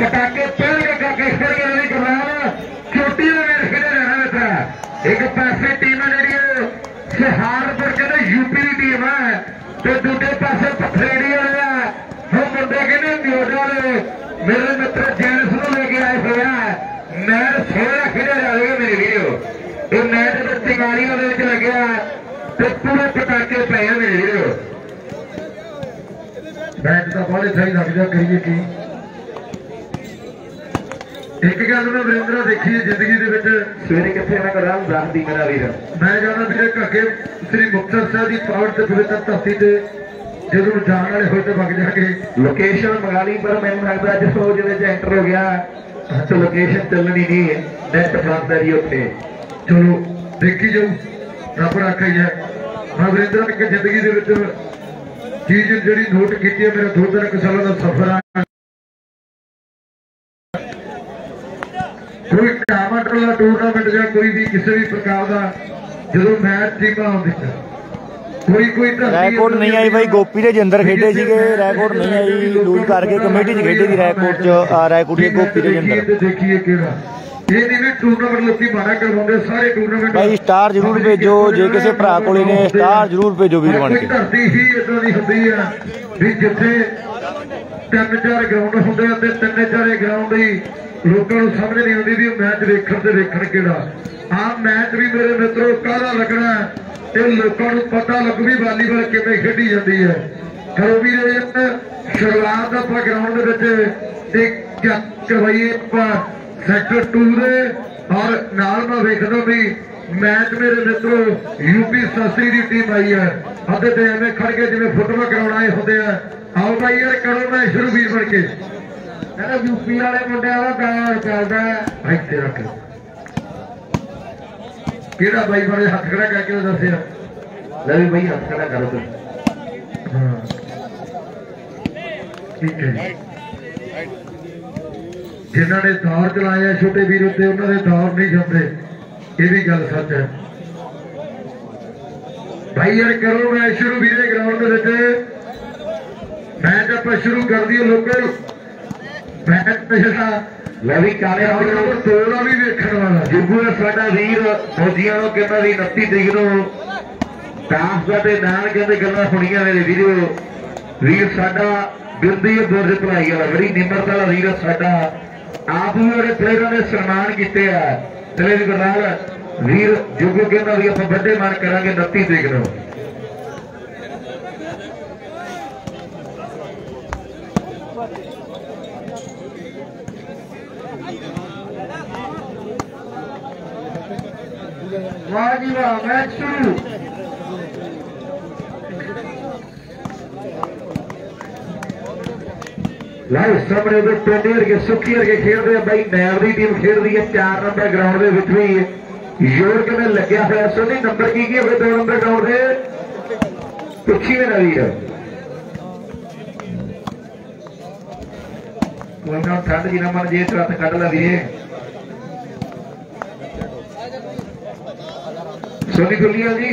ਪਟਾਕੇ ਪਹਿਲੇ ਕਾਕੇ ਫਿਰ ਨਹੀਂ ਕਰਵਾਉਣ ਚੋਟੀ ਦੇ ਵਿੱਚ ਖੇਡੇ ਰਹਿਣਾ ਵਿੱਚ ਇੱਕ ਪਾਸੇ ਟੀਮ ਹੈ ਜਿਹੜੀ ਸਹਾਰਪੁਰ ਕਹਿੰਦੇ ਯੂਪੀ ਦੀ ਟੀਮ ਹੈ ਤੇ ਦੂਜੇ ਪਾਸੇ ਪਥਰੇੜੀ ਵਾਲੇ ਉਹ ਮੁੰਡੇ ਕਹਿੰਦੇ ਮਿਓਡਾ ਵਾਲੇ। ਮੇਰੇ ਮਿੱਤਰ ਜੈਨਸ ਨੂੰ ਲੈ ਕੇ ਆਏ ਹੋਏ ਮੈਚ ਮੈਂ ਸੋਹਣਾ ਖੇਡਿਆ ਜਾਵੇਗਾ ਮੇਰੀ ਵੀਡੀਓ ਇਹ ਮੈਚ ਦੇ ਚਿੰਗਾਰੀ ਉਹਦੇ ਵਿੱਚ ਲੱਗਿਆ। ਤੇ ਪੂਰੇ ਪਟਾਕੇ ਪਏ ਆ ਮੇਰੀ ਵੀਡੀਓ ਮੈਚ ਤਾਂ ਬਾਹਲੇ ਸਹੀ ਲੱਗਦਾ ਕਰੀਏ ਕੀ? ਇੱਕ ਗੱਲ ਮੈਂ ਵਰਿੰਦਰਾ ਦੇਖੀ ਹੈ ਜ਼ਿੰਦਗੀ ਦੇ ਵਿੱਚ। ਸਵੇਰੇ ਕਿੱਥੇ ਮੈਂ ਕਰਾਂ? ਦੱਸਦੀ ਮੇਰਾ ਵੀਰ। ਮੈਂ ਜਾਣਾ ਵੀਰੇ ਘੱਗੇ ਸ੍ਰੀ ਮੁਕਤਸਰ ਸਾਹਿਬ ਦੀ ਪਾਵਰ ਤੇ ਪਵਿੱਤਰ ਧਰਤੀ ਤੇ। ਜਦੋਂ ਜਾਣ ਵਾਲੇ ਹੋਏ ਤੇ ਵਗ ਜਾਗੇ। ਲੋਕੇਸ਼ਨ ਮੰਗਾ ਲਈ ਪਰ ਮੈਨੂੰ ਲੱਗਦਾ ਅੱਜ ਦੇ ਵਿੱਚ ਐਂਟਰ ਹੋ ਗਿਆ ਤੇ ਲੋਕੇਸ਼ਨ ਚੱਲਣੀ ਨਹੀਂ ਹੈ। ਨੈਟ ਫਸਦਾ ਜੀ ਉੱਥੇ। ਚਲੋ ਦੇਖੀ ਜਾਊ। ਰੱਬ ਰੱਖਾ ਹੀ ਮੈਂ ਵਰਿੰਦਰਾ ਨੇ ਕਿ ਜ਼ਿੰਦਗੀ ਦੇ ਵਿੱਚ ਚੀਜ਼ ਜਿਹੜੀ ਨੋਟ ਕੀਤੀ ਹੈ ਮੇਰਾ ਦੋ ਤਿੰਨ ਕੁ ਸਾਲਾਂ ਦਾ ਸਫ਼ਰ ਆ। ਕੋਈ ਟਾਮਾਟਰ ਦਾ ਟੂਰਨਾਮੈਂਟ ਜਾਂ ਕੋਈ ਵੀ ਕਿਸੇ ਵੀ ਪ੍ਰਕਾਰ ਦਾ ਜਦੋਂ ਮੈਚ ਟੀਮਾਂ ਆਉਂਦੀਆਂ ਕੋਈ ਕੋਈ ਰੈਕੋਰਡ ਨਹੀਂ ਆਈ ਬਾਈ ਗੋਪੀ ਦੇ ਜਿੰਦਰ ਖੇਡੇ ਸੀਗੇ ਰੈਕੋਰਡ ਨਹੀਂ ਆਈ ਲੂਜ਼ ਕਰਕੇ ਕਮੇਟੀ 'ਚ ਖੇਡੇ ਦੀ ਰੈਕੋਰਡ 'ਚ ਰੈਕੋਰਡ ਦੀ ਗੋਪੀ ਦੇ ਜਿੰਦਰ। ਦੇਖੀਏ ਕਿਹੜਾ। ਇਹ ਨਹੀਂ ਵੀ ਟੂਰਨਾਮੈਂਟ ਲੋਕੀ ਮਾਰਾ ਕਰਵਾਉਂਦੇ ਸਾਰੇ ਟੂਰਨਾਮੈਂਟ ਬਾਈ ਸਟਾਰ ਜ਼ਰੂਰ ਭੇਜੋ ਜੇ ਕਿਸੇ ਭਰਾ ਕੋਲੇ ਨੇ ਸਟਾਰ ਜ਼ਰੂਰ ਭੇਜੋ ਵੀਰ ਬਣ ਕੇ। ਧਰਤੀ ਹੀ ਇਦਾਂ ਦੀ ਹੁੰਦੀ ਆ ਵੀ ਜਿੱਥੇ ਤਿੰਨ ਚਾਰ ਗਰਾਊਂਡ ਹੁੰਦੇ ਆ ਤੇ ਤਿੰਨੇ ਚਾਰੇ ਗਰਾਊਂਡ ਹੀ ਲੋਕਾਂ ਨੂੰ ਸਮਝ ਨਹੀਂ ਆਉਂਦੀ ਵੀ ਉਹ ਮੈਚ ਵੇਖਣ ਤੇ ਵੇਖਣ ਕਿਹੜਾ। ਆਹ ਮੈਚ ਵੀ ਮੇਰੇ ਮਿੱਤਰੋ ਕਾਹਦਾ ਲੱਗਣਾ ਹੈ? ਇਹ ਲੋਕਾਂ ਨੂੰ ਪਤਾ ਲੱਗੂ ਵੀ ਵਾਲੀਬਾਲ ਕਿਵੇਂ ਖੇਡੀ ਜਾਂਦੀ ਹੈ। ਕਰੋ ਵੀ ਸ਼ੁਰੂਆਤ ਆਪਾਂ ਗਰਾਊਂਡ ਦੇ ਵਿੱਚ ਇੱਕ ਕਰਵਾਈਏ ਆਪਾਂ ਸੈਕਟਰ 2 ਦੇ। ਔਰ ਨਾਲ ਮੈਂ ਵੇਖਦਾ ਵੀ ਮੈਚ ਮੇਰੇ ਮਿੱਤਰੋ ਯੂਪੀ ਸਸਰੀ ਦੀ ਟੀਮ ਆਈ ਹੈ। ਅੱਧੇ ਤੇ ਐਵੇਂ ਖੜ ਕੇ ਜਿਵੇਂ ਫੁੱਟਬਾਲ ਕਰਾਉਣ ਆਏ ਹੁੰਦੇ ਆ। ਆਓ ਭਾਈ ਯਾਰ, ਕਰੋ ਮੈਂ ਸ਼ੁਰੂ ਵੀਰ ਬਣ ਕੇ। ਕਹਿੰਦਾ ਯੂਪੀ ਵਾਲੇ ਮੁੰਡਿਆਂ ਦਾ ਗਾਲ ਚੱਲਦਾ ਭਾਈ ਤੇਰਾ ਕਿਹੜਾ ਬਾਈ ਬਾਰੇ ਹੱਥ ਖੜਾ ਕਰਕੇ ਉਹ ਦੱਸਿਆ ਲੈ ਵੀ ਬਾਈ ਹੱਥ ਖੜਾ ਕਰੋ ਤੂੰ। ਹਾਂ। ਠੀਕ ਹੈ ਜਿਨ੍ਹਾਂ ਨੇ ਦੌਰ ਚਲਾਏ ਆ ਛੋਟੇ ਵੀਰ ਉੱਤੇ, ਉਹਨਾਂ ਦੇ ਦੌਰ ਨਹੀਂ ਜਾਂਦੇ ਇਹ ਵੀ ਗੱਲ ਸੱਚ ਹੈ। ਭਾਈ ਯਾਰ, ਕਰੋ ਮੈਂ ਸ਼ੁਰੂ ਵੀਰੇ ਗਰਾਊਂਡ ਦੇ ਵਿੱਚ। ਮੈਚ ਆਪਾਂ ਸ਼ੁਰੂ ਕਰ ਦਈਏ ਨੂੰ। ਮੈਚ ਜਿਹੜਾ ਲੈ ਵੀ ਕਾਲੇ ਵਾਲੇ ਤੋੜਾ ਵੀ ਵੇਖਣ ਵਾਲਾ। ਜੁੱਗੂ ਦਾ ਸਾਡਾ ਵੀਰ ਫੌਜੀਆਂ ਨੂੰ ਕਹਿੰਦਾ ਵੀ 29 ਤਰੀਕ ਨੂੰ ਦਾਸ ਦਾ ਤੇ ਨਾਲ ਕਹਿੰਦੇ ਗੱਲਾਂ ਸੁਣੀਆਂ ਮੇਰੇ ਵੀਡੀਓ ਵੀਰ ਸਾਡਾ ਬਿਰਦੀ ਬੁਰਜ ਭਲਾਈ ਵਾਲਾ ਬੜੀ ਨਿਮਰਤਾ ਵਾਲਾ ਵੀਰ ਸਾਡਾ। ਆਪ ਵੀ ਉਹਦੇ ਪਲੇਅਰਾਂ ਦੇ ਸਨਮਾਨ ਕੀਤੇ ਆ। ਤੇਰੇ ਵੀ ਨਾਲ ਵੀਰ ਜੁੱਗੂ ਕਹਿੰਦਾ ਵੀ ਆਪਾਂ ਵੱਡੇ ਮਾਨ ਕਰਾਂਗੇ 29 ਤਰੀਕ ਨੂੰ। ਵਾਹ ਜੀ ਵਾਹ ਮੈਚ ਸ਼ੁਰੂ ਲਾਓ ਸਾਹਮਣੇ ਉਹ ਟੋਨੀ ਵਰਗੇ ਸੁੱਕੀ ਵਰਗੇ ਖੇਡਦੇ ਆ ਬਾਈ ਨੈਬ ਦੀ ਟੀਮ ਖੇਡਦੀ ਹੈ 4 ਨੰਬਰ ਗਰਾਊਂਡ ਦੇ ਵਿੱਚ ਵੀ ਯੋਰ ਕਿਵੇਂ ਲੱਗਿਆ ਹੋਇਆ ਸੋਨੀ ਨੰਬਰ ਕੀ ਕੀ ਹੋਵੇ 2 ਨੰਬਰ ਗਰਾਊਂਡ ਦੇ ਪੁੱਛੀ ਮੇਰਾ ਵੀਰ ਕੋਈ ਨਾ ਠੰਡ ਜੀ ਨਾ ਮਨ ਜੇ ਤੇ ਹੱਥ ਕੱਢ ਲੈ ਵੀਰੇ ਸੋਨੀ ਗੁੱਲੀਆ ਜੀ।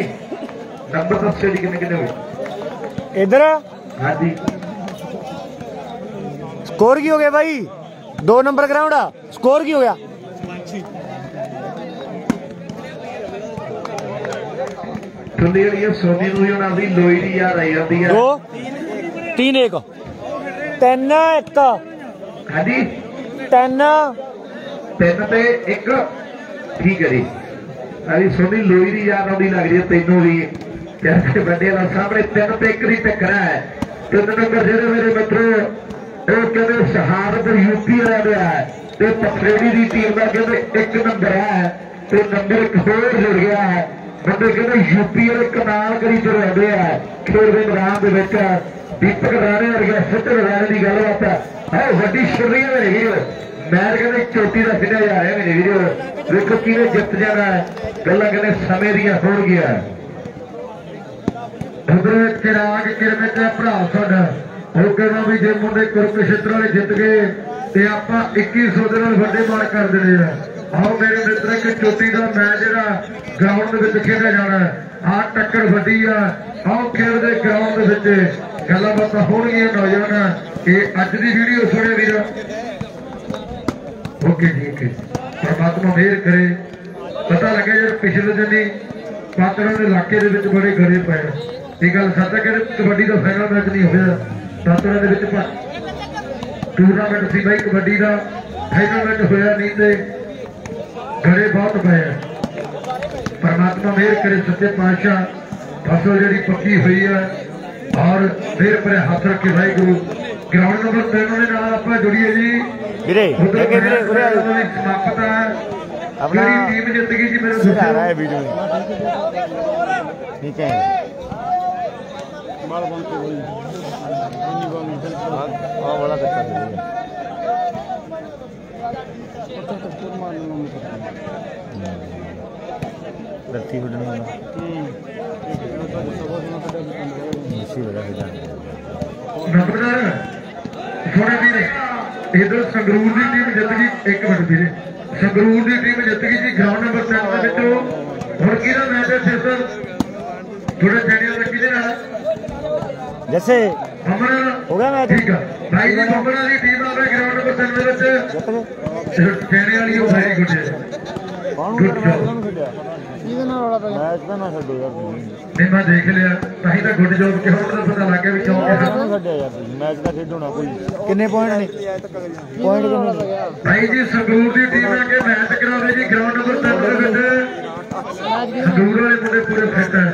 ਨੰਬਰ ਦੱਸਿਓ ਜੀ ਕਿੰਨੇ ਕਿੰਨੇ ਹੋਏ। ਇਧਰ? ਹਾਂਜੀ। ਸਕੋਰ ਕੀ ਹੋ ਗਿਆ ਬਾਈ? 2 ਨੰਬਰ ਗਰਾਊਂਡ ਆ। ਸਕੋਰ ਕੀ ਹੋ ਗਿਆ? ਥੱਲੇ ਵਾਲੀ ਸੋਨੀ ਨੂੰ ਵੀ ਉਹਨਾਂ ਦੀ ਲੋਈ ਦੀ ਯਾਦ ਆਈ ਜਾਂਦੀ ਹੈ 2 3 1 3 1 ਹਾਂਜੀ। 3 ਤਿੰਨ ਤੇ ਇੱਕ। ਠੀਕ ਹੈ ਜੀ। ਅਰੀ ਸੋਨੀ ਲੋਈ ਦੀ ਯਾਦ ਆਉਂਦੀ ਲੱਗ ਰਹੀ ਤੈਨੂੰ ਵੀ। ਕਹਿੰਦੇ ਵੱਡੇ ਦਾ ਸਾਹਮਣੇ ਤਿੰਨ ਤੇ ਇੱਕ ਦੀ ਟੱਕਰ ਹੈ। ਤਿੰਨ ਨੰਬਰ ਜਿਹੜੇ ਮੇਰੇ ਮਿੱਤਰੋ, ਉਹ ਕਹਿੰਦੇ ਸ਼ਹਾਦਤ ਯੂਪੀ ਵਾਲਾ ਦਾ ਹੈ। ਤੇ ਪਖਰੇੜੀ ਦੀ ਟੀਮ ਦਾ ਕਹਿੰਦੇ ਇੱਕ ਨੰਬਰ ਹੈ। ਤੇ ਨੰਬਰ ਇੱਕ ਹੋਰ ਜੁੜ ਗਿਆ ਹੈ। ਬੰਦੇ ਕਹਿੰਦੇ ਯੂਪੀ ਵਾਲੇ ਕਮਾਲ ਕਰੀ ਤੁਰ ਆਉਂਦੇ ਆ। ਖੇਡ ਦੇ ਮੈਦਾਨ ਦੇ ਵਿੱਚ ਦੀਪਕ ਰਾਣੇ ਵਰਗੇ ਸਿੱਧੇ ਰਾਣੇ ਦੀ ਗੱਲਬਾਤ ਹੈ। ਹੈ ਵੱਡੀ ਸ਼ੁਰੀਆ ਦੇ ਵੀਰ। ਮੈਂ ਕਹਿੰਦੇ ਚੋਟੀ ਦਾ ਖੇਡਿਆ ਜਾ ਰਿਹਾ ਮੇਰੇ ਵੀਰੋ। ਵੇਖੋ ਕਿਵੇਂ ਜਿੱਤ ਜਾਣਾ ਗੱਲਾਂ ਕਹਿੰਦੇ ਸਮੇਂ ਦੀਆਂ ਹੋਣਗੀਆਂ ਉਧਰ ਚਿਰਾਗ ਕਿਰਮੇ ਤੇ ਭਰਾ ਸਾਡਾ ਉਹ ਕਹਿੰਦਾ ਵੀ ਜੇ ਮੁੰਡੇ ਕੁਰਕਸ਼ੇਤਰ ਵਾਲੇ ਜਿੱਤ ਗਏ, ਤੇ ਆਪਾਂ 2100 ਦੇ ਨਾਲ ਵੱਡੇ ਮਾਰ ਕਰ ਦੇਣੇ ਆ ਆਓ ਮੇਰੇ ਮਿੱਤਰ ਕਿ ਚੋਟੀ ਦਾ ਮੈਚ ਜਿਹੜਾ ਗਰਾਊਂਡ ਦੇ ਵਿੱਚ ਖੇਡਿਆ ਜਾਣਾ ਆ ਟੱਕਰ ਵੱਡੀ ਆ। ਆਓ ਖੇਡਦੇ ਗਰਾਊਂਡ ਦੇ ਵਿੱਚ। ਗੱਲਾਂ ਬਾਤਾਂ ਹੋਣਗੀਆਂ ਨੌਜਵਾਨ। ਇਹ ਅੱਜ ਦੀ ਵੀਡੀਓ ਸੁਣਿਆ ਵੀਰ। ਓਕੇ ਜੀ ਪਰਮਾਤਮਾ ਮਿਹਰ ਕਰੇ। ਪਤਾ ਲੱਗਿਆ ਯਾਰ ਪਿਛਲੇ ਦਿਨੀ ਪਾਤਰਾਂ ਦੇ ਇਲਾਕੇ ਦੇ ਵਿੱਚ ਬੜੇ ਗੜੇ ਪਏ। ਇਹ ਗੱਲ ਸੱਚ ਹੈ ਕਿ ਕਬੱਡੀ ਦਾ ਫਾਈਨਲ ਮੈਚ ਨਹੀਂ ਹੋਇਆ। ਪਾਤਰਾਂ ਦੇ ਵਿੱਚ ਟੂਰਨਾਮੈਂਟ ਸੀ ਬਾਈ, ਕਬੱਡੀ ਦਾ। ਫਾਈਨਲ ਮੈਚ ਹੋਇਆ ਨਹੀਂ ਤੇ ਗੜੇ ਬਹੁਤ ਪਏ ਪਰਮਾਤਮਾ ਮਿਹਰ ਕਰੇ ਸੱਚੇ ਪਾਤਸ਼ਾਹ। ਫਸਲ ਜਿਹੜੀ ਪੱਕੀ ਹੋਈ ਹੈ ਔਰ ਫਿਰ ਭਰੇ ਹੱਥ ਰੱਖੇ ਵਾਹਿਗੁਰੂ। ਗਰਾਊਂਡ ਨੰਬਰ 3 ਦੇ ਨਾਲ ਆਪਾਂ ਜੁੜੀਏ ਜੀ ਵੀਰੇ ਉਧਰ ਅੱਗੇ ਵੀਰੇ ਉਰੇ ਆ ਜਾਓ। ਸਮਾਪਤ ਹੈ ਆਪਣਾ- ਕਿਹੜੀ ਟੀਮ ਜਿੱਤ ਗਈ ਜੀ ਮੈਨੂੰ सर आ रहा है ਦੱਸੋ वीडियो में ठीक है हाँ बड़ा कच्चा है धरती उड़ने वाला इसी वजह से जाने ਨੰਬਰਦਾਰ ਥੋੜੇ ਵੀਰੇ ਇਧਰ ਸੰਗਰੂਰ ਦੀ ਟੀਮ ਜਿੱਤ ਗਈ। ਇੱਕ ਮਿੰਟ ਵੀਰੇ ਸੰਗਰੂਰ ਦੀ ਟੀਮ ਜਿੱਤ ਗਈ ਜੀ ਗਰਾਊਂਡ ਨੰਬਰ 7 ਦੇ ਵਿੱਚੋਂ। ਹੁਣ ਕਿਹਦਾ ਮੈਚ ਹੈ ਸਿਸਟਰ ਥੋੜਾ ਚੜਿਆ ਤਾਂ ਕਿਹਦੇ ਨਾਲ? ਜੈਸੇ ਹਮਰਾ ਹੋ ਗਿਆ ਮੈਚ ਠੀਕ ਆ। ਭਾਈ ਜੀ ਹਮਰਾ ਦੀ ਟੀਮ ਆਵੇ ਗਰਾਊਂਡ ਨੰਬਰ 7 ਦੇ ਵਿੱਚ। ਸਿਰਫ ਚੜਿਆ ਵਾਲੀ ਉਹ ਭਾਈ ਗੁੱਡੇ ਕਾਹਨੂੰ ਯਾਰ ਮੈਂ ਇਹਨਾਂ ਨੂੰ ਛੱਡਿਆ ਇਹਦੇ ਨਾਲ ਰੌਲਾ ਪੈ ਗਿਆ? ਮੈਂ ਇਹਦਾ ਨਾ ਛੱਡੋ ਯਾਰ ਨਹੀਂ ਮੈਂ ਦੇਖ ਲਿਆ ਤਾਂ ਹੀ ਤਾਂ ਗੁੱਡ ਜੋਬ ਕਿ ਹੁਣ ਤਾਂ ਪਤਾ ਲੱਗ ਗਿਆ ਵੀ ਕਿਉਂ ਕਿਹਾ। ਛੱਡਿਆ ਯਾਰ ਮੈਚ ਦਾ ਖੇਡਣਾ ਕੋਈ। ਕਿੰਨੇ ਪੁਆਇੰਟ ਨੇ? ਪੁਆਇੰਟ ਕਿੰਨੇ ਭਾਈ ਜੀ ਸੰਗਰੂਰ ਦੀ ਟੀਮ ਨੇ ਅੱਗੇ ਮੈਚ ਕਰਾਉਂਦੇ ਜੀ ਗਰਾਊਂਡ ਨੰਬਰ 3 ਦੇ ਵਿੱਚ ਸੰਗਰੂਰ ਵਾਲੇ ਮੁੰਡੇ ਪੂਰੇ ਫਿੱਟ ਹੈ?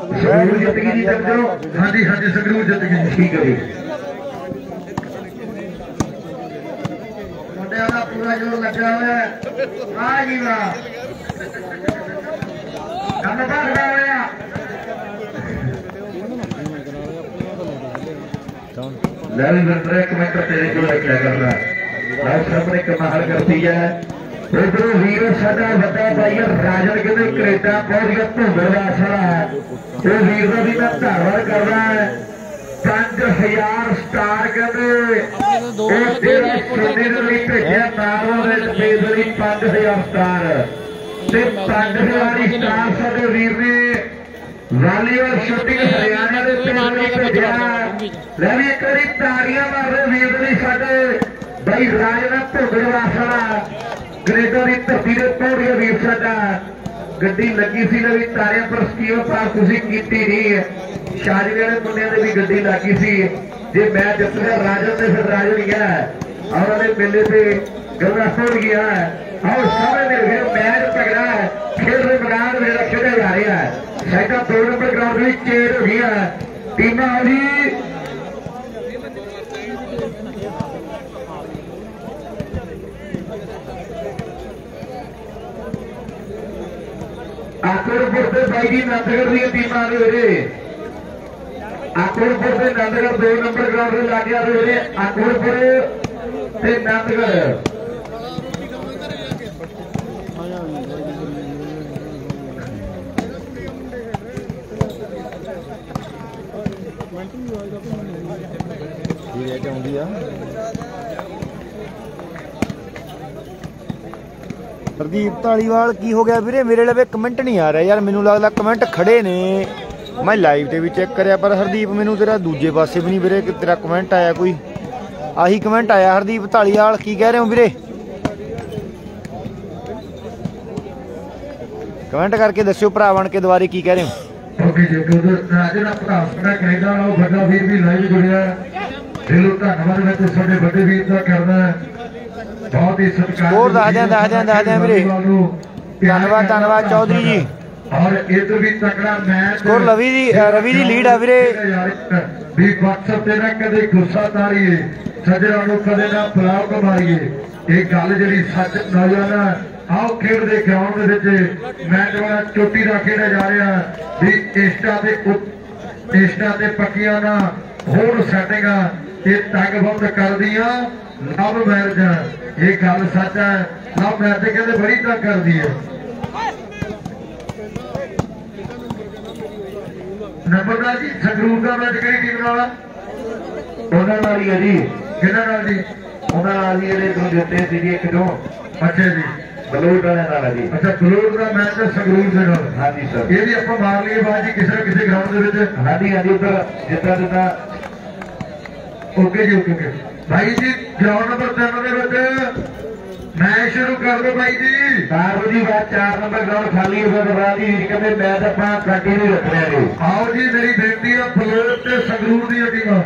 ਸੰਗਰੂਰ ਜਿੱਤ ਗਈ ਜੀ ਚੱਲ ਜਾਓ। ਹਾਂਜੀ ਹਾਂਜੀ ਸੰਗਰੂਰ ਜਿੱਤ ਗਈ ਠੀਕ ਹੈ ਜੀ। ਮੁੰਡਿਆਂ ਦਾ ਪੂਰਾ ਜੋਰ ਲੱਗਾ ਹੋਇਆ ਹੈ ਆ ਜੀ ਵਾਹ ਕੰਮ ਕਰਦਾ ਹੋਇਆ ਕੌਣ ਲੈ ਵੀ ਵਿੰਦਰ ਇੱਕ ਮਿੰਟ ਤੇਰੇ ਕੋਲ ਰੱਖਿਆ ਕਰਨਾ ਲੈ ਸਾਹਮਣੇ ਕਮਾਲ ਕਰਦੀ ਹੈ ਉਧਰੋਂ ਵੀਰ ਸਾਡਾ ਵੱਡਾ ਭਾਈ ਰਾਜਨ ਕਹਿੰਦੇ ਕੈਨੇਡਾ ਪਹੁੰਚ ਗਿਆ ਭੁੰਦਰ ਵਾਸਲਾ ਉਹ ਵੀਰ ਦਾ ਵੀ ਮੈਂ ਧੰਨਵਾਦ ਕਰਦਾ ਹੈ 5000 ਸਟਾਰ ਕਹਿੰਦੇ। ਉਹ ਜਿਹੜਾ ਸੋਨੇ ਦੇ ਲਈ ਭੇਜਿਆ ਨਾਰੋਂ ਦੇ ਸਪੇਸ ਲਈ 5000 ਸਟਾਰ ਤੇ 5000 ਹੀ ਸਟਾਰ ਸਾਡੇ ਵੀਰ ਨੇ ਵਾਲੀਬਾਲ ਸ਼ੂਟਿੰਗ ਹਰਿਆਣਾ ਦੇ ਪਿੰਡ ਲਈ ਭੇਜਿਆ। ਲੈ ਵੀ ਇੱਕ ਵਾਰੀ ਤਾੜੀਆਂ ਮਾਰਦੇ ਵੀਰ ਲਈ ਸਾਡੇ ਬਈ ਰਾਜਨਾ ਭੁੰਦਰ ਵਾਸਲਾ ਕੈਨੇਡਾ ਦੀ ਧਰਤੀ ਦੇ ਪਹੁੰਚ ਵੀਰ ਸਾਡਾ। ਗੱਡੀ ਲੱਗੀ ਸੀ ਲੈ ਵੀ ਤਾਰਿਆਂ ਪਰ ਸਕੀਮ ਪਰ ਤੁਸੀਂ ਕੀਤੀ ਨਹੀਂ। ਹੈ ਸ਼ਾਜਰੇ ਵਾਲੇ ਮੁੰਡਿਆਂ ਦੇ ਵੀ ਗੱਡੀ ਲੱਗੀ ਸੀ। ਜੇ ਮੈਂ ਜਿੱਤਿਆ ਰਾਜਨ ਤੇ ਫਿਰ ਰਾਜਨ ਗਿਆ ਔਰ ਉਹਦੇ ਮੇਲੇ ਤੇ ਗੱਲਾਂ ਹੋ ਗਿਆ ਔਰ ਸਾਰੇ ਦੇ ਵੀਰ ਮੈਚ ਤਗੜਾ ਹੈ। ਖੇਡ ਦੇ ਮੈਦਾਨ ਵਿੱਚ ਖੇਡਿਆ ਜਾ ਰਿਹਾ ਹੈ। ਸਾਡਾ ਦੋ ਨੰਬਰ ਗਰਾਊਂਡ ਵਿੱਚ ਚੇੜ ਹੋ ਗਿਆ ਟੀਮਾਂ ਵਾਲੀ ਆਕੜਪੁਰ ਤੇ ਬਾਈ ਦੀ ਨੰਦਗੜ ਦੀਆਂ ਟੀਮਾਂ ਦੇ ਵੀਰੇ। ਆਕੜਪੁਰ ਤੇ ਨੰਦਗੜ ਦੋ ਨੰਬਰ ਗਰਾਊਂਡ ਦੇ ਲੱਗਿਆ ਦੇ ਵੀਰੇ ਆਕੜਪੁਰ ਤੇ ਨੰਦਗੜ ਕੀ ਰਹਿ ਕੇ ਆਉਂਦੀ ਆ? ਪ੍ਰਦੀਪ ਢਾਲੀਵਾਲ ਕੀ ਹੋ ਗਿਆ ਵੀਰੇ? ਮੇਰੇ ਲਵੇ ਕਮੈਂਟ ਨਹੀਂ ਆ ਰਿਹਾ ਯਾਰ ਮੈਨੂੰ ਲੱਗਦਾ ਕਮੈਂਟ ਖੜੇ ਨੇ। ਮੈਂ ਲਾਈਵ ਤੇ ਵੀ ਚੈੱਕ ਕਰਿਆ ਪਰ ਹਰਦੀਪ ਮੈਨੂੰ ਤੇਰਾ ਦੂਜੇ ਪਾਸੇ ਵੀ ਨਹੀਂ ਵੀਰੇ ਕਿ ਤੇਰਾ ਕਮੈਂਟ ਆਇਆ ਕੋਈ ਆਹੀ ਕਮੈਂਟ ਆਇਆ ਹਰਦੀਪ ਢਾਲੀਵਾਲ ਕੀ ਕਹਿ ਰਹੇ ਹੋ ਵੀਰੇ ਕਮੈਂਟ ਕਰਕੇ ਦੱਸਿਓ ਭਰਾ ਬਣ ਕੇ ਦੁਬਾਰੇ ਕੀ ਕਹਿ ਰਹੇ ਹੋ ਓਕੇ ਜੀ ਉਧਰ ਰਾਜਨ ਆਪਣਾ ਆਪਣਾ ਕੈਨੇਡਾ ਵਾਲਾ ਉਹ ਵੱਡਾ ਵੀਰ ਵੀ ਲਾਈਵ ਜੁੜਿਆ ਹੈ। ਦਿਲੋਂ ਧੰਨਵਾਦ ਮੈਂ ਤੇ ਸਾਡੇ ਵੱਡੇ ਵੀਰ ਦਾ ਕਰਦਾ ਹੈ। ਬਹੁਤ ਹੀ ਸਤਿਕਾਰ ਹੋਰ ਦੱਸ ਦਿਆਂ, ਦੱਸ ਦਿਆਂ, ਦੱਸ ਦਿਆਂ ਵੀਰੇ। ਧੰਨਵਾਦ, ਧੰਨਵਾਦ ਚੌਧਰੀ ਜੀ। ਔਰ ਤੋਂ ਵੀ ਤਕੜਾ ਮੈਚ ਸਕੋਰ ਲਵੀ ਦੀ- ਅ, ਰਵੀ ਦੀ lead ਆ ਵੀਰੇ। ਵੀ WhatsApp ਤੇ ਨਾ ਕਦੇ ਗੁੱਸਾ ਤਾਰੀਏ ਸੱਜਣਾ ਨੂੰ ਕਦੇ ਨਾ ਬਲਾਕ ਮਾਰੀਏ। ਇਹ ਗੱਲ ਜਿਹੜੀ ਸੱਚ ਨੌਜਵਾਨ ਆਓ ਖੇਡ ਦੇ ਗਰਾਊਂਡ ਦੇ ਵਿੱਚ ਮੈਚ ਵਾਲਾ ਚੋਟੀ ਦਾ ਖੇਡਿਆ ਜਾ ਰਿਹਾ। ਵੀ ਇੰਸਟਾ ਤੇ ਉਪ- ਇੰਸਟਾ ਤੇ ਪੱਕੀਆਂ ਨਾ ਹੋਰ ਸੈਟਿੰਗਾਂ ਇਹ ਤੰਗ ਬੰਦ ਕਰਦੀਆਂ ਲਵ ਮੈਰਿਜ ਇਹ ਗੱਲ ਸੱਚ ਹੈ ਲਵ ਮੈਰਿਜ ਕਹਿੰਦੇ ਬੜੀ ਤੰਗ ਕਰਦੀ ਹੈ ਨੰਬਰਦਾਰ ਜੀ ਸੰਗਰੂਰ ਦਾ ਮੈਚ ਕਿਹੜੀ ਟੀਮ ਨਾਲ ਆ? ਉਹਨਾਂ ਨਾਲ ਹੀ ਹੈ ਜੀ। ਕਿਹਨਾਂ ਨਾਲ ਜੀ? ਉਹਨਾਂ ਨਾਲ ਹੀ ਜਿਹੜੇ ਦੋ ਦਿੱਤੇ ਸੀ ਜੀ ਇੱਕ ਦੋ। ਅੱਛਾ ਜੀ। ਬਲੂਟ ਵਾਲਿਆਂ ਨਾਲ ਹੈ ਜੀ। ਅੱਛਾ ਬਲੂਰ ਦਾ ਮੈਚ ਹੈ ਸੰਗਰੂਰ ਦੇ ਨਾਲ। ਹਾਂਜੀ ਸਰ ਇਹ ਵੀ ਆਪਾਂ ਮਾਰ ਲਈਏ ਬਾਜੀ ਕਿਸੇ ਨਾ ਕਿਸੇ ਗਰਾਊਂਡ ਦੇ ਵਿੱਚ। ਹਾਂਜੀ ਹਾਂਜੀ ਉੱਧਰ ਜਿੱਦਾਂ ਜਿੱਦਾਂ। ਓਕੇ ਜੀ ਓਕੇ ਭਾਈ ਜੀ ਗਰਾਊਂਡ ਨੰਬਰ 3 ਦੇ ਵਿੱਚ। ਮੈਚ ਸ਼ੁਰੂ ਕਰ ਦਿਓ ਭਾਈ ਜੀ। ਬਾਰਵੀਂ ਦੀ ਬਾਤ 4 ਨੰਬਰ ਗਰਾਊਂਡ ਖਾਲੀ ਹੋ ਗਿਆ ਬਰਾ ਦੀ ਵੀਰ ਕਹਿੰਦੇ ਮੈਚ ਆਪਾਂ ਕੰਟੀਨਿਊ ਰੱਖਣਾ ਹੈ ਜੀ। ਆਓ ਜੀ ਮੇਰੀ ਬੇਨਤੀ ਆ ਫਲੋਰ ਤੇ ਸੰਗਰੂਰ ਦੀਆਂ ਟੀਮਾਂ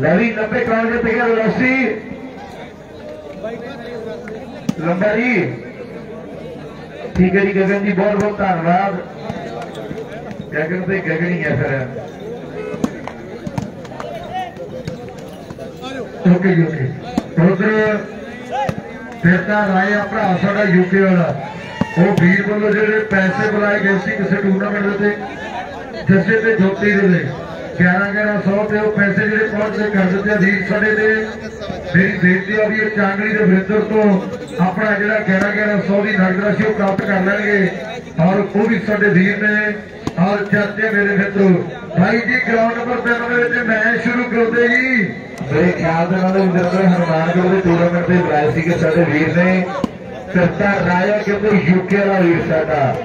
ਲਵੀ 90 ਕਾਲ ਦੇ ਪਿਆ ਲੋਸੀ ਲੰਬਾ ਜੀ। ਠੀਕ ਹੈ ਜੀ ਗਗਨ ਜੀ ਬਹੁਤ ਬਹੁਤ ਧੰਨਵਾਦ। ਗਗਨ ਤੇ ਗਗਨੀ ਹੈ ਫਿਰ। ਓਕੇ ਜੀ ਓਕੇ। ਉਧਰ ਫਿਰ ਤਾਂ ਰਾਏ ਆ ਭਰਾ ਸਾਡਾ ਯੂਕੇ ਵਾਲਾ। ਉਹ ਵੀਰ ਵੱਲੋਂ ਜਿਹੜੇ ਪੈਸੇ ਬੁਲਾਏ ਗਏ ਸੀ ਕਿਸੇ ਟੂਰਨਾਮੈਂਟ ਦੇ ਤੇ ਜੱਸੇ ਤੇ ਜੋਤੀ ਦੇ 11 1100 ਤੇ ਉਹ ਪੈਸੇ ਜਿਹੜੇ ਪਹੁੰਚਦੇ ਕਰ ਦਿੱਤੇ ਆ। ਵੀਰ ਸਾਡੇ ਦੇ ਮੇਰੀ ਬੇਨਤੀ ਆ ਵੀ ਇਹ ਚਾਂਗਲੀ ਦੇ ਵਿਰਦਰ ਤੋਂ ਆਪਣਾ ਜਿਹੜਾ 11 1100 ਦੀ ਨਗਦ ਰਾਸ਼ੀ ਉਹ ਪ੍ਰਾਪਤ ਕਰ ਲੈਣਗੇ। ਔਰ ਉਹ ਵੀ ਸਾਡੇ ਵੀਰ ਨੇ ਔਰ ਚਾਚੇ ਮੇਰੇ ਮਿੱਤਰੋ। ਭਾਈ ਜੀ ਗਰਾਊਂਡ ਨੰਬਰ 3 ਦੇ ਵਿੱਚ ਮੈਚ ਸ਼ੁਰੂ ਕਰਦੇ ਜੀ। ਮੇਰੇ ਖਿਆਲ ਦੇ ਨਾਲ ਇੰਦਰ ਹਨੂਮਾਨਗੜ੍ਹ ਦੇ ਟੂਰਨਾਮੈਂਟ ਤੇ ਬੁਲਾਏ ਸੀਗੇ ਸਾਡੇ ਵੀਰ ਨੇ। ਕਰਤਾ ਰਾਇਆ ਕਹਿੰਦੇ ਯੂਕੇ ਵਾਲਾ ਵੀਰ ਸਾਡਾ।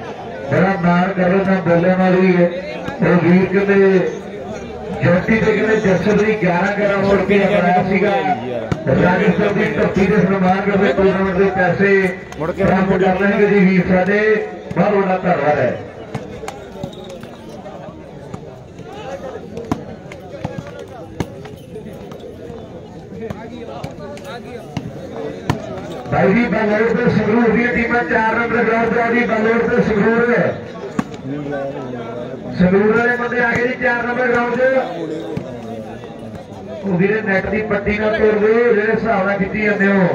ਬੜਾ ਮਾਣ ਕਰੋ ਤਾਂ ਬੋਲਣ ਵਾਲੀ ਹੈ। ਉਹ ਵੀਰ ਕਹਿੰਦੇ ਜੋਤੀ ਤੇ ਕਹਿੰਦੇ ਜਸਰ ਦੀ 11 11 ਮੋੜ ਕੇ ਬਣਾਇਆ ਸੀਗਾ। ਰਾਜਸਥਾਨ ਦੀ ਧਰਤੀ ਦੇ ਹਨੂਮਾਨਗੜ੍ਹ ਦੇ ਟੂਰਨਾਮੈਂਟ ਦੇ ਪੈਸੇ। ਮੁੜ ਕੇ ਪ੍ਰਾਪਤ ਕਰ ਲੈਣਗੇ ਜੀ ਵੀਰ ਸਾਡੇ। ਬਹੁਤ ਵੱਡਾ ਧੰਨਵਾਦ ਹੈ। ਭਾਈ ਜੀ, ਬੰਗਲੌਰ ਤੇ ਸੰਗਰੂਰ ਦੀਆਂ ਟੀਮਾਂ 4 ਨੰਬਰ ਗਰਾਊਂਡ ਤੇ ਆ ਜੀ ਬੰਗਲੌਰ ਤੇ ਸੰਗਰੂਰ ਸੰਗਰੂਰ ਵਾਲੇ ਬੰਦੇ ਆ ਗਏ ਜੀ 4 ਨੰਬਰ ਗਰਾਊਂਡ 'ਚ। ਉਹ ਵੀਰੇ ਨੈਟ ਦੀ ਪੱਟੀ ਨਾਲ ਤੁਰ ਜਿਹੜੇ ਹਿਸਾਬ ਨਾਲ ਕੀਤੀ ਜਾਂਦੇ ਹੋ।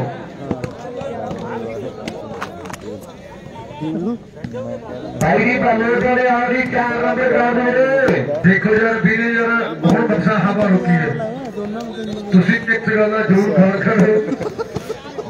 ਭਾਈ ਜੀ, ਬੰਗਲੌਰ ਵਾਲੇ ਆ ਜੀ 4 ਨੰਬਰ ਗਰਾਊਂਡ ਵਿੱਚ। ਦੇਖੋ ਯਾਰ ਵੀਰੇ ਯਾਰ ਬਹੁਤ ਬੱਸਾ ਹਵਾ ਰੁਕੀ ਹੈ। ਤੁਸੀਂ ਇੱਕ ਗੱਲ ਦਾ ਜ਼ਰੂਰ ਖਿਆਲ ਕਰੋ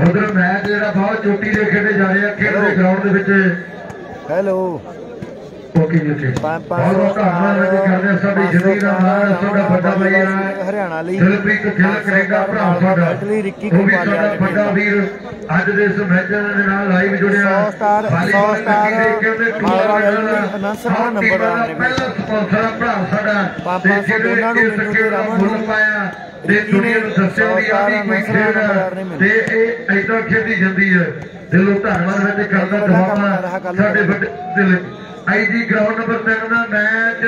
ਉਧਰ ਮੈਚ ਜਿਹੜਾ ਬਹੁਤ ਚੋਟੀ ਦੇ ਖੇਡੇ ਜਾ ਰਹੇ ਆ ਖੇਡ ਦੇ ਗਰਾਊਂਡ ਦੇ ਵਿੱਚ। ਹੈਲੋ ਓਕੇ ਜੀ ਓਕੇ ਪੰਜ- ਬਹੁਤ ਬਹੁਤ ਧੰਨਵਾਦ ਜੀ ਕਰਦੇ ਹਾਂ ਸਾਡੀ ਜ਼ਿੰਦਗੀ ਦਾ ਮਾਣ ਸਾਡਾ ਵੱਡਾ ਭਾਈ ਹਰਿਆਣਾ ਲਈ। ਦਿਲਪ੍ਰੀਤ ਖੇਲ ਕੈਨੇਡਾ ਭਰਾ ਸਾਡਾ। ਰਿੱਕੀ ਕੁਮਾਰ ਸਾਡਾ ਵੱਡਾ ਵੀਰ। ਅੱਜ ਦੇ ਇਸ ਮੈਚਾਂ ਦੇ ਨਾਲ ਲਾਈਵ ਜੁੜਿਆ। 100 star- volleyball 100 star announcer number ਨੇ ਪਹਿਲਾ ਸਪਾਂਸਰ ਆ ਭਰਾ ਸਾਡਾ। ਪੰਜ- ਤੇ ਪੰਜ ਸੌ ਜਿਹਨੇ ਦੋਨਾਂ ਨੂੰ ਮੁੱਲ ਪਾਇਆ। ਤੇ ਦੁਨੀਆ ਨੂੰ ਦੱਸਿਆ ਵੀ ਆ ਵੀ ਕੋਈ ਖੇਡ ਤੇ ਇਹ ਐਦਾਂ ਖੇਡੀ ਜਾਂਦੀ ਹੈ। ਦਿਲੋਂ ਧੰਨਵਾਦ ਤੇ ਕਰਦਾ ਜਵਾਬਾਂ ਸਾਡੇ ਵੱਡੇ ਦਿਲ ਆਈ ਜੀ ਗਰਾਊਂਡ ਨੰਬਰ 3 ਦਾ ਮੈਚ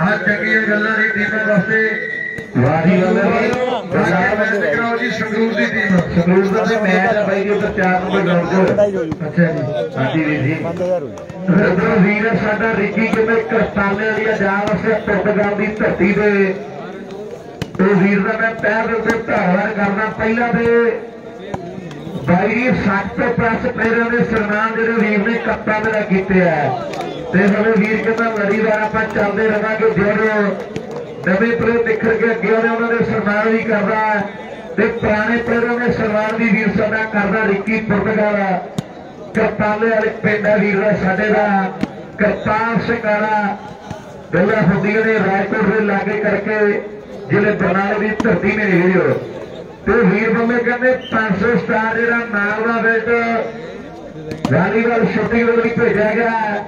ਆ ਚੰਗੀਆਂ ਗੱਲਾਂ ਦੀ ਟੀਮਾਂ ਵਾਸਤੇ। ਵਾਰੀ ਕਰਾਓ ਜੀ ਸੰਗਰੂਰ ਦੀ ਟੀਮ ਸੰਗਰੂਰ ਦਾ ਤੇ ਮੈਚ ਬਾਈ ਜੀ ਉੱਧਰ 4 ਨੰਬਰ ਗਰਾਊਂਡ ਅੱਛਾ ਜੀ। ਹਾਂਜੀ ਵੀਰ ਜੀ। 5000 ਹੋ ਗਿਆ ਰਤਨ ਵੀਰ ਸਾਡਾ ਰਿੱਕੀ ਕਿਵੇਂ ਕਰਤਾਨੇ ਦੀ ਜਾਨ ਵਾਸਤੇ ਪੁਰਤਗਾਲ ਦੀ ਧਰਤੀ ਤੇ ਵੀਰ ਦਾ ਮੈਂ ਪੈਰ ਦੇ ਉੱਤੇ ਧੰਨਵਾਦ ਕਰਨਾ ਪਹਿਲਾਂ ਤੇ। ਬਾਈ, ਸੱਤ ਤੋਂ ਪਲੇਅਰਾਂ ਦੇ ਸਨਮਾਨ ਜਿਹੜੇ ਵੀਰ ਨੇ ਕੱਪਾਂ ਦੇ ਨਾਲ ਕੀਤੇ ਆ। ਤੇ ਸਾਡੇ ਵੀਰ ਕਹਿੰਦਾ ਲੜੀਵਾਰ ਆਪਾਂ ਚੱਲਦੇ ਰਹਾਂਗੇ ਜਦੋਂ ਨਵੇਂ ਪਲੇਅਰ ਨਿਖਰ ਕੇ ਅੱਗੇ ਆਉਂਦੇ, ਉਹਨਾਂ ਦੇ ਸਨਮਾਨ ਵੀ ਕਰਦਾ। ਤੇ ਪੁਰਾਣੇ ਪਲੇਅਰਾਂ ਦੇ ਸਨਮਾਨ ਵੀ ਵੀਰ ਸਾਡਾ ਕਰਦਾ, ਰਿੱਕੀ ਪੁਰਤਗਾਲ। ਕਰਤਾਲੇ ਵਾਲੇ ਪਿੰਡ ਆ ਵੀਰ ਦਾ, ਸਾਡੇ ਦਾ। ਕਰਤਾਰ ਸਿੰਘਾਰਾ ਗੱਲਾਂ ਹੁੰਦੀਆਂ ਨੇ ਰਾਏਪੁਰ ਦੇ ਲਾਗੇ ਕਰਕੇ। ਜਿਹੜੇ ਬਰਨਾਲੇ ਦੀ ਧਰਤੀ ਨੇ ਵੀਰ ਤੇ ਵੀਰ ਬੰਦੇ ਕਹਿੰਦੇ 500 ਸਟਾਰ ਜਿਹੜਾ ਨਾਲ ਦਾ ਵਿੱਚ ਵਾਲੀਬਾਲ ਸ਼ੂਟਿੰਗ ਦੇ ਲਈ ਭੇਜਿਆ ਗਿਆ। ਹੈ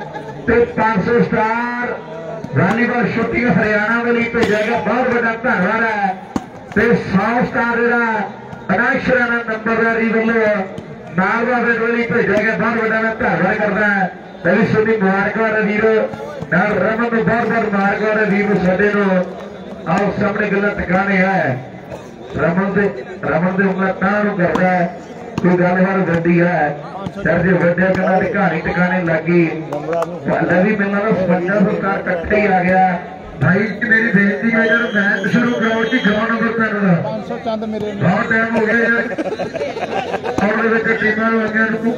ਤੇ 500 ਸਟਾਰ ਵਾਲੀਬਾਲ ਸ਼ੂਟਿੰਗ ਹਰਿਆਣਾ ਦੇ ਲਈ ਭੇਜਿਆ ਗਿਆ। ਬਹੁਤ ਵੱਡਾ ਧੰਨਵਾਦ ਹੈ। ਤੇ 100 ਸਟਾਰ ਜਿਹੜਾ ਅਨਾਸ਼ਰਾ ਦਾ ਨੰਬਰਦਾਰੀ ਵੱਲੋਂ ਨਾਲਵਾ ਦੇ ਲਈ ਭੇਜਿਆ ਗਿਆ। ਬਹੁਤ ਵੱਡਾ ਮੈਂ ਧੰਨਵਾਦ ਕਰਦਾ ਹਾਂ। ਤੇ ਵੀ ਸੁਣੀ ਮੁਬਾਰਕਾਂ ਵੀਰ। ਨਾਲ ਰਮਨ ਨੂੰ ਬਹੁਤ ਬਹੁਤ ਮੁਬਾਰਕਾਂ ਵੀਰ ਨੂੰ, ਸਾਡੇ ਨੂੰ। ਆਓ ਸਾਹਮਣੇ ਗੱਲਾਂ ਟਿਕਾਣੇ ਆ। ਰਮਨ ਦੇ ਰਮਨ ਦੇ ਉਂਗਲਾਂ ਤਾਂ ਨੂੰ ਕਰਦਾ ਹੈ। ਕੋਈ ਗੱਲ ਹਰ ਵੱਡੀ ਹੈ ਸਰ ਜੇ ਵੱਡੇ ਗੱਲਾਂ ਦੀ ਕਹਾਣੀ ਟਿਕਾਣੇ ਲੱਗੀ। ਵਾਲਾ ਵੀ ਮੈਨੂੰ ਨਾ ਸਪੰਜਾ ਸਰਕਾਰ ਇਕੱਠੇ ਹੀ ਆ ਗਿਆ। ਭਾਈ ਮੇਰੀ ਬੇਨਤੀ ਹੈ ਜਦ ਮੈਚ ਸ਼ੁਰੂ ਕਰਾਓ ਜੀ ਗਰਾਊਂਡ ਨੰਬਰ 3 ਦਾ। 500 ਚੰਦ ਮੇਰੇ ਬਹੁਤ ਟਾਈਮ ਹੋ ਗਿਆ। ਯਾਰ ਔਰ ਦੇ ਵਿੱਚ ਟੀਮਾਂ ਨੂੰ ਅੱਗੇ ਨੂੰ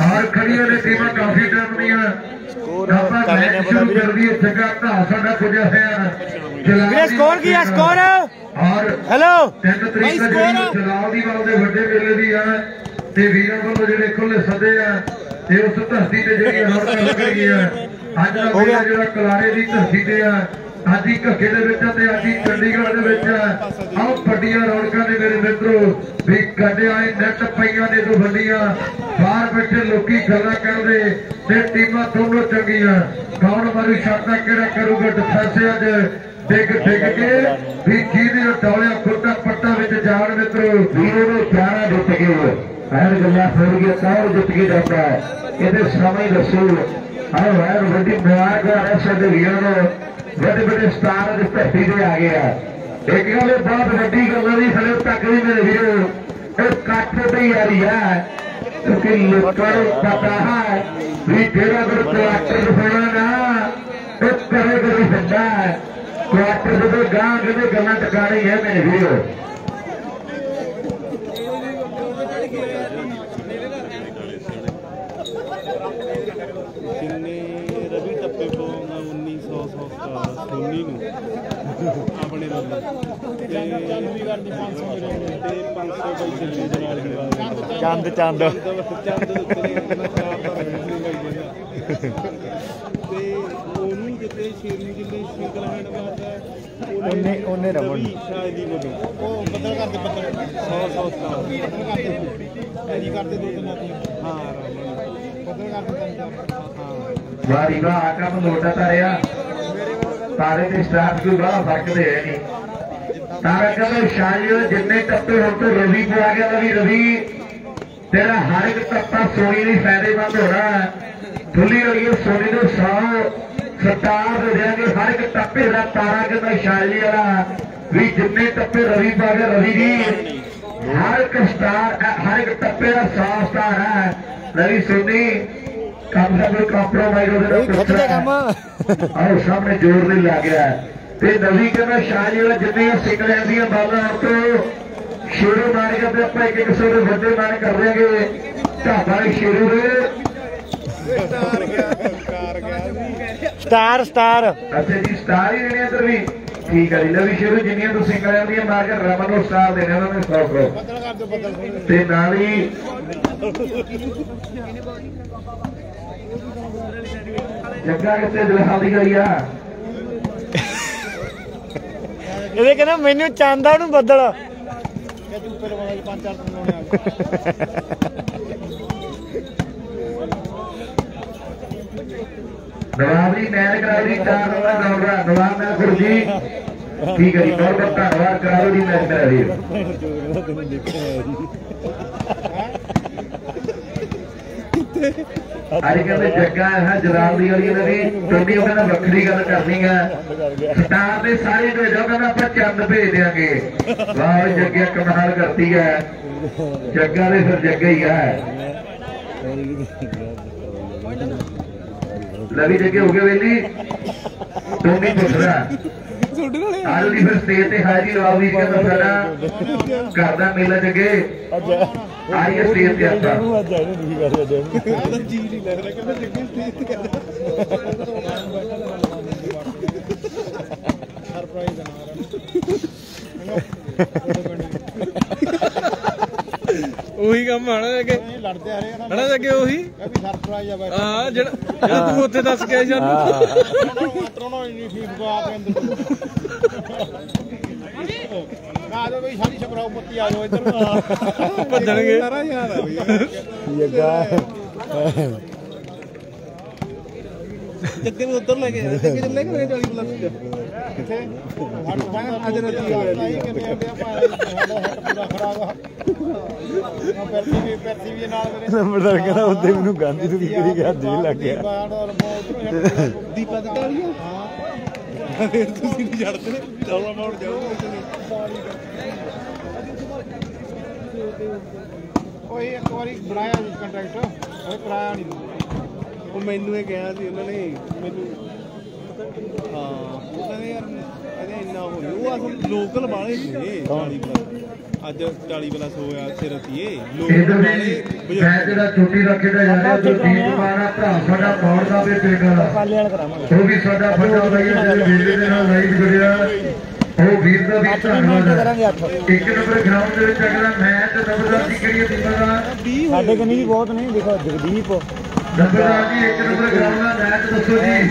ਹਾਰ ਖੜੀਆਂ ਨੇ ਟੀਮਾਂ ਕਾਫੀ ਟਾਈਮ ਦੀਆਂ। ਸਕੋਰ ਕਰਨੇ ਮੈਚ ਪਤਾ ਸ਼ੁਰੂ ਵੀਰੇ ਸਾਡਾ ਪੁੱਜਿਆ ਹੋਇਆ ਵੀਰੇ ਸਕੋਰ ਕੀ ਆ ਸਕੋਰ ਔਰ ਹੈਲੋ ਤਿੰਨ ਤਰੀਕ ਨੂੰ ਜਿਹੜੀ ਜਲਾਲ ਦੀ ਵੱਲ ਦੇ ਵੱਡੇ ਮੇਲੇ ਦੀ ਆ ਤੇ ਵੀਰਾਂ ਵੱਲੋਂ ਜਿਹੜੇ ਖੁੱਲੇ ਸੱਦੇ ਆ ਤੇ ਉਸ ਧਰਤੀ ਤੇ ਜਿਹੜੀ ਰੌਣਕਾਂ ਲੱਗ ਆ ਅੱਜ ਦਾ। ਮੇਲਾ ਜਿਹੜਾ ਕਲਾਰੇ ਦੀ ਧਰਤੀ ਤੇ ਆ ਅੱਜ ਹੀ ਘੱਗੇ ਦੇ ਵਿੱਚ ਆ ਤੇ ਅੱਜ ਚੰਡੀਗੜ੍ਹ ਦੇ ਵਿੱਚ ਆ ਆਹ ਵੱਡੀਆਂ ਰੌਣਕਾਂ ਦੇ ਮੇਰੇ ਮਿੱਤਰੋ। ਵੀ ਗੱਡੇ ਆਏ ਨੈਟ ਪਈਆਂ ਨੇ ਦੋ ਵੱਡੀਆਂ। ਬਾਹਰ ਬੈਠੇ ਲੋਕੀ ਗੱਲਾਂ ਕਰਦੇ ਤੇ ਟੀਮਾਂ ਦੋਨੋਂ ਚੰਗੀਆਂ। ਕੌਣ ਮਾਰੂ ਸ਼ਾਟਾ ਕਿਹੜਾ ਕਰੂਗਾ ਡਿਫੈਂਸ ਅੱਜ? ਡਿੱਗ ਡਿੱਗ ਕੇ ਵੀ ਜਿਹਦੇ ਡੌਲਿਆ ਖੁੱਟਾ ਪੱਟਾ ਵਿੱਚ ਜਾਣ ਮਿੱਤਰੋ ਵੀਰੋ ਨੂੰ ਪਿਆਰਾ ਜਿੱਤ ਕੇ ਹਰ ਗੱਲਾਂ ਫੇਰ ਗਿਆ ਕੌਣ ਜਿੱਤ ਕੇ ਜਾਂਦਾ? ਇਹਦੇ ਸਮੇਂ ਹੀ ਦੱਸੋ। ਆਹ ਹਰ ਵੱਡੀ ਮੁਬਾਰਕ ਹੈ ਸਾਡੇ ਵੀਰਾਂ ਨੂੰ। ਵੱਡੇ ਵੱਡੇ ਸਟਾਰ ਦੇ ਧਰਤੀ ਤੇ ਆ ਗਏ ਆ। ਇੱਕ ਗੱਲ ਇਹ ਬਹੁਤ ਵੱਡੀ ਗੱਲ ਨਹੀਂ ਹਲੇ ਤੱਕ ਵੀ ਮੇਰੇ ਵੀਰੋ ਉਹ ਕੱਟ ਤੇ ਹੀ ਆ। ਰਹੀ ਹੈ ਕਿਉਂਕਿ ਲੋਕਾਂ ਨੂੰ ਪਤਾ ਹੈ ਵੀ ਜਿਹੜਾ ਕੋਈ ਕੁਆਟਰ ਹੋਣਾ ਨਾ ਉਹ ਕਰੇ ਕਰੇ ਹੁੰਦਾ ਕੁਆਟਰ ਦੇ ਗਾਂ ਦੇ ਗੱਲਾਂ ਟਿਕਾਣੇ ਹੀ ਹੈ ਮੇਰੇ ਵੀਰੋ ਕਿੰਨੇ ਰਵੀ ਟੱਪੇ ਪਾਉਂਦਾ 1900 ਸੌ ਸੋਨੀ ਨੂੰ ਆਪਣੇ ਵੱਲੋਂ ਤੇ ਚਾਂਦੀ ਕਰਦੀ 500 ਮੇਰੇ ਤੇ 500 ਬਈ ਚੱਲੀ ਜਨਾਲ ਦੀ ਬਾਤ ਚੰਦ। ਦਾ ਤੇ ਉਹਨੂੰ ਜਿੱਤੇ ਸ਼ੇਰਨੀ ਜਿੱਤੇ ਸਿੰਗਲ ਹੈਂਡ ਮਾਰਦਾ ਉਹਨੇ- ਨੂੰ। ਸ਼ਾਇਦ ਹੀ ਬੋਲੋ। ਉਹ ਬੱਦਲ ਕਰਦੇ ਬੱਦਲ 100 100 ਸਟਾਰ ਐਜੀ ਕਰਦੇ। ਦੋ ਤਿੰਨ ਹਾਂ ਬੱਦਲ ਕਰਦੇ ਹਾਂ ਵਾਰੀ ਤਾਰਿਆ। ਤਾਰੇ ਦੇ ਸਟਾਫ ਕੋਈ ਬੜਾ ਫ਼ਰਕ ਤੇ ਹੈ ਨਹੀਂ। ਤਾਰਾ ਕਹਿੰਦਾ ਸ਼ਾਇਦ ਜਿੰਨੇ ਟੱਪੇ ਹੁਣ ਤੋਂ ਰਵੀ ਕੋ ਆ ਗਿਆ ਰਵੀ ਰਵੀ ਤੇਰਾ ਹਰ ਇੱਕ ਟੱਪਾ ਸੋਨੀ ਲਈ ਫਾਇਦੇਮੰਦ ਹੋਣਾ ਖੁੱਲੀ ਹੋਈ ਹੈ ਸੋਨੀ ਨੂੰ 100 ਸਟਾਰ ਦੇ ਦੇਣਗੇ ਹਰ ਇੱਕ ਟੱਪੇ ਦਾ ਤਾਰਾ ਕਹਿੰਦਾ ਸ਼ਾਇਲੀ ਵਾਲਾ ਵੀ ਜਿੰਨੇ ਟੱਪੇ ਰਵੀ ਪਾ ਗਿਆ ਰਵੀ ਜੀ ਹਰ ਇੱਕ ਸਟਾਰ ਹਰ ਇੱਕ ਟੱਪੇ ਦਾ 100 ਸਟਾਰ ਹੈ। ਰਵੀ ਸੋਨੀ ਕੰਮ ਦਾ ਕੋਈ ਕੰਪਰੋਮਾਈਜ਼ ਉਹਦੇ ਨਾਲ ਖਿੱਚ ਦੇ ਕੰਮ। ਆਹ ਸਾਹਮਣੇ ਜ਼ੋਰ ਨਹੀਂ ਲੱਗ ਰਿਹਾ ਤੇ ਨਵੀਂ ਕਹਿੰਦਾ ਸ਼ਾਹਜੀ ਵਾਲਾ ਜਿੰਨੀਆਂ ਸਿਕਲਿਆਂ ਦੀਆਂ ਬਾਲਾਂ ਤੋਂ ਸ਼ੇਰੂ ਮਾਰ ਕੇ ਤੇ ਆਪਾਂ ਇੱਕ ਇੱਕ ਸੌ ਦੇ ਵੱਡੇ ਮਾਰ ਕਰ ਦਿਆਂਗੇ। ਢਾਬਾ ਸ਼ੇਰੂ ਦੇ। Star star. ਅੱਛਾ ਜੀ ਸਟਾਰ ਹੀ ਦੇਣੇ ਇੱਧਰ ਵੀ। ਠੀਕ ਹੈ ਜੀ ਨਵੀਂ ਸ਼ੇਰੂ ਜਿੰਨੀਆਂ ਤੁਸੀਂ ਸਿਕਲਿਆਂ ਦੀਆਂ ਮਾਰ ਕੇ ਰਮਨ ਨੂੰ ਸਟਾਰ ਦੇਣੇ ਉਹਨਾਂ ਨੇ 100 ਕਰੋ। ਕਰਦੇ ਤੇ ਨਾਲ ਹੀ ਜੱਗਾ ਕਿਤੇ ਦਿਲਹਾਲ ਦੀ ਗਈ ਆ? ਇਹਦੇ ਕਹਿੰਦਾ ਮੈਨੂੰ ਚਾਂਦਾ ਉਹਨੂੰ ਬੱਦਲ। ਕਿ ਤੂੰ ਪਰ ਵਾਲੇ ਪੰਜ ਚਾਰ ਦਿਨ ਹੋਣੇ ਆ। ਨਵਾਬ ਜੀ ਮੈਚ ਕਰਾਓ ਜੀ ਚਾਰ ਨੰਬਰ ਦੌੜਾ ਨਵਾਬ ਮੈਂ ਗੁਰਜੀ ਠੀਕ ਹੈ ਜੀ ਬਹੁਤ ਬਹੁਤ ਧੰਨਵਾਦ ਕਰਾਓ ਜੀ ਮੈਚ ਮੇਰਾ ਵੀਰ ਅੱਜ ਕਹਿੰਦੇ ਜੱਗਾ ਹੈ ਜਲਾਲ ਦੀ ਵਾਲੀ ਇਹਨਾਂ ਦੀ। ਟੋਨੀ ਉਹਨਾਂ ਨਾਲ ਵੱਖਰੀ ਗੱਲ ਕਰਨੀ ਹੈ। ਸਟਾਰ ਦੇ ਸਾਰੇ ਭੇਜੋ, ਕਹਿੰਦਾ ਆਪਾਂ ਚੰਦ ਭੇਜ ਦਿਆਂਗੇ। ਵਾਹ ਜੱਗੇ ਕਮਾਲ ਕਰਤੀ ਹੈ। ਜੱਗਾ ਦੇ ਫਿਰ ਜੱਗਾ ਹੀ ਹੈ ਲਵੀ ਜੱਗੇ ਹੋ ਗਏ ਵੇਲੀ। ਟੋਨੀ ਪੁੱਛਦਾ। ਛੋਟੇ ਨਾਲੇ ਆਲੂ ਦੀ ਫਿਰ ਸਟੇਜ ਤੇ ਹਾਜ਼ਰੀ ਲਵਾਓ ਵੀ ਕਹਿੰਦਾ ਸਾਡਾ ਘਰ ਦਾ ਮੇਲਾ ਜੱਗੇ। ਅੱਜ ਆਈਏ ਸਟੇਜ ਤੇ ਆਪਾਂ। ਉਹਨੂੰ ਅੱਜ ਇਹਨੂੰ ਨਹੀਂ ਕਰ ਅੱਜ ਇਹਨੂੰ। ਉਹਦਾ ਜੀ ਨਹੀਂ ਲੱਗ ਰਿਹਾ ਕਹਿੰਦਾ ਜੱਗੀ ਸਟੇਜ ਤੇ ਸਰਪ੍ਰਾਈਜ਼ ਉਹੀ ਕੰਮ ਆਣਾ ਲੱਗੇ ਲੜਦੇ ਆ ਰਹੇ ਹਣਾ ਲੱਗੇ ਉਹੀ? ਵੀ ਸਰਪ੍ਰਾਈਜ਼ ਆ ਬਾਈ। ਹਾਂ ਜਿਹੜਾ ਜਿਹੜਾ ਤੂੰ ਉੱਥੇ ਦੱਸ ਕੇ ਆਈ ਸਾਨੂੰ। ਮਾਸਟਰ ਨੂੰ ਇੰਨੀ ਫੀਸ ਪਾ ਕੇ ਅੰਦਰ। ਆ ਜਾਓ ਬਈ ਸਾਰੀ ਛਪਰਾਉ ਪੱਤੀ ਆ ਜਾਓ ਇੱਧਰ। ਭੱਜਣਗੇ। ਯਾਰ ਆ ਬਈ। ਜੱਗਾ ਨੂੰ ਉੱਧਰ ਲੈ ਕੇ ਜੱਗੇ ਚੱਲੇ ਕਿ 40 ਪਲੱਸ ਚ? ਕਿੱਥੇ? ਅੱਜ ਰਤੀ ਆ ਗਈ ਕਿੰਨੇ ਆਂਦੇ ਆ ਭਾਈ ਸਾਡਾ ਹੱਟ ਪੂਰਾ ਖਰਾਬ ਆ ਮੈਂ ਪੈਰਤੀ ਵੀ ਪੈਰਤੀ ਵੀ ਨਾਲ ਮੇਰੇ ਨੰਬਰਦਾਰ ਕਹਿੰਦਾ ਉੱਤੇ ਮੈਨੂੰ ਗਾਂਧੀ ਨੂੰ ਕੀ ਕਰੀ ਗਿਆ ਜੀ ਲੱਗ ਗਿਆ ਦੀਪਾ ਦੀ ਕਾਲੀ ਹਾਂ ਫਿਰ ਤੁਸੀਂ ਨਹੀਂ ਛੱਡਦੇ ਚੌਲਾ ਮੋੜ ਜਾਊਗਾ ਓਏ ਇੱਕ ਵਾਰੀ ਬਣਾਇਆ ਕੰਟਰੈਕਟ ਉਹ ਕਰਾਇਆ ਨਹੀਂ ਉਹ ਮੈਨੂੰ ਇਹ ਕਿਹਾ ਸੀ ਉਹਨਾਂ ਨੇ ਮੈਨੂੰ ਹਾਂ ਉਹ ਕਹਿੰਦੇ ਯਾਰ ਇਹਦੇ ਇੰਨਾ ਹੋ ਗਿਆ ਉਹ ਅਸਲ ਲੋਕਲ ਵਾਲੇ ਸੀ 40 ਪਲੱਸ ਅੱਜ 40 ਪਲੱਸ ਹੋਇਆ ਸਿਰ ਤੀਏ ਲੋਕਲ ਇਧਰ ਵਾਲੇ ਵੀ ਮੈਚ ਜਿਹੜਾ ਚੋਟੀ ਦਾ ਖੇਡਿਆ ਜਾ ਰਿਹਾ ਜੋ ਦੀਪ ਮਾਨਾ ਭਰਾ ਸਾਡਾ ਦੌੜ ਦਾ ਵੀ ਵਾਲ? ਕਰਾਵਾਂਗੇ। ਉਹ ਵੀ ਸਾਡਾ ਬਾਈ ਹੈ ਜਿਹੜੇ ਮੇਲੇ ਦੇ ਨਾਲ ਲਾਈਵ ਜੁੜਿਆ ਉਹ ਵੀਰ ਦਾ ਵੀ ਧੰਨਵਾਦ ਇੱਕ ਨੰਬਰ ਗਰਾਊਂਡ ਦੇ ਵਿੱਚ ਅਗਲਾ ਮੈਚ ਜ਼ਬਰਦਸਤੀ ਕਰੀਏ ਟੀਮਾਂ ਦਾ 20 ਸਾਡੇ ਕਨੀ ਵੀ ਬਹੁਤ ਨੇ ਦੇਖੋ ਜਗਦੀਪ। ਨੰਬਰਦਾਰ ਜੀ ਇੱਕ ਨੰਬਰ ਗਰਾਊਂਡ ਦਾ ਮੈਚ ਦੱਸੋ ਜੀ।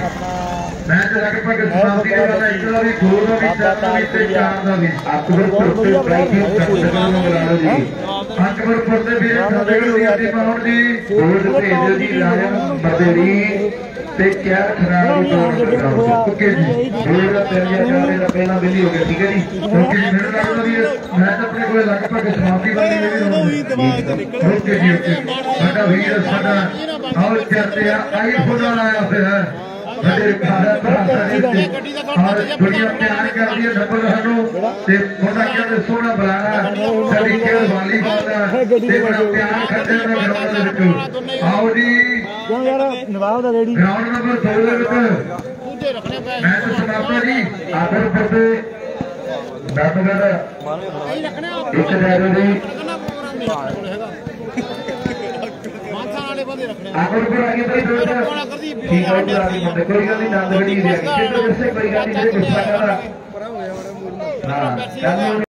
ਮੈਚ ਲਗਭਗ ਸਮਾਪਤੀ ਦੇ ਵਾਲਾ ਇੱਕ ਦਾ ਵੀ ਦੋ ਦਾ ਵੀ ਚਾਰ ਦਾ ਵੀ ਤੇ ਚਾਰ ਦਾ ਵੀ। ਅਕਬਰ ਪੁਰ ਪ੍ਰਾਈਵੇਟ ਸੈਕਟਰ ਨੂੰ ਬੁਲਾ ਲਓ ਜੀ ਅਕਬਰ ਪੁਰ ਦੇ ਵੀਰ ਫਤਿਹਗੜ੍ਹ ਦੀ ਟੀਮ ਆਉਣ ਜੀ ਗੋਲਡ ਭੇਜੋ ਜੀ ਰਾਜਨ ਬਰਦੇੜੀ ਤੇ ਚਾਰ ਖਰਾਬ ਦੀ ਤੋੜ ਓਕੇ ਜੀ। ਗੋਲਡ ਦਾ ਤਿੰਨ ਜਾਂ ਚਾਰ ਦਾ ਪਹਿਲਾਂ ਬਿੱਲੀ ਹੋ ਗਿਆ ਠੀਕ ਹੈ ਜੀ। ਓਕੇ ਜੀ ਮੇਰੇ ਨਾਲ ਵੀ ਮੈਚ ਆਪਣੇ ਕੋਲ ਲਗਭਗ ਸਮਾਪਤੀ ਵਾਲੀ ਨਿਕਲ ਓਕੇ ਜੀ ਓਕੇ। ਸਾਡਾ ਵੀਰ ਸਾਡਾ ਚਰਤੇ ਆ ਆਈਫੋਨ ਵਾਲਾ ਆਇਆ ਹੋਇਆ ਹੈ। ਸਾਡੇ ਭਾਰਤ ਗੱਡੀ ਦਾ ਔਰ ਦੁਨੀਆ ਪਿਆਰ ਕਰਦੀ ਹੈ ਨੰਬਰ ਸਾਨੂੰ ਤੇ ਮੁੰਡਾ ਕਹਿੰਦੇ ਸੋਹਣਾ ਬਲਾਣਾ ਸਾਡੀ ਖੇਡ ਵਾਲੀਬਾਲ ਦਾ ਤੇ ਬੜਾ ਪਿਆਰ ਕਰਦੇ ਨੇ ਗਰਾਊਂਡ ਦੇ ਵਿੱਚ। ਆਓ ਜੀ। ਕਿਉਂ ਯਾਰ ਨਵਾਬ ਦਾ ਰੇੜੀ? ਗਰਾਊਂਡ ਨੰਬਰ 2 ਦੇ ਵਿੱਚ। ਪਏ। ਮੈਚ ਸਮਾਪਤ ਜੀ ਅਕਬਰ ਪੁਰ ਦੇ ਦੰਦਗੜ ਇੱਕ ਡੈਰੋ ਦੀ ਅਕਬਰ ਪੁਰ ਆ ਗਿਆ ਭਾਈ ਦੋ ਠੀਕ ਹੈ ਜੀ ਆ ਗਈ। ਮੁੰਡੇ ਕੋਈ ਗੱਲ ਨਹੀਂ ਨੰਦਗੜੀ ਦੀ ਆ ਗਈ ਕਿਸੇ ਕੋਈ ਗੱਲ ਨਹੀਂ ਜਿਹੜੇ ਗੁੱਸਾ ਕਰਦਾ ਹਾਂ